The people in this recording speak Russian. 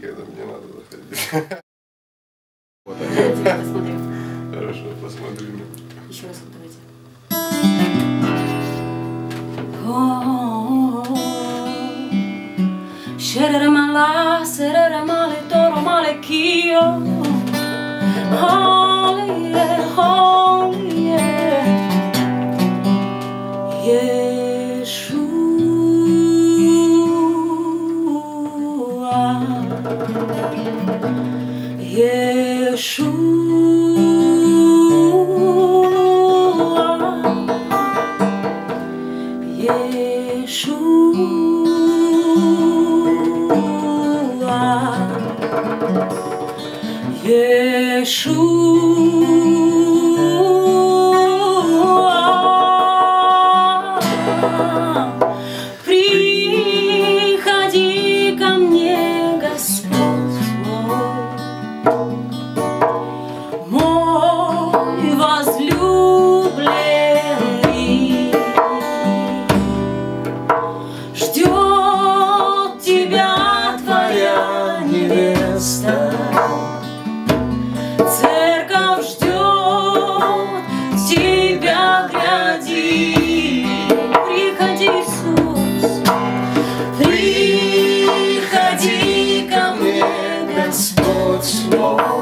когда мне надо заходить. Хорошо, посмотрим. Еще раз давайте. Sherere mala, serere male, toro male kio. Holy, holy, Yeshua Yeshua 出 Whoa.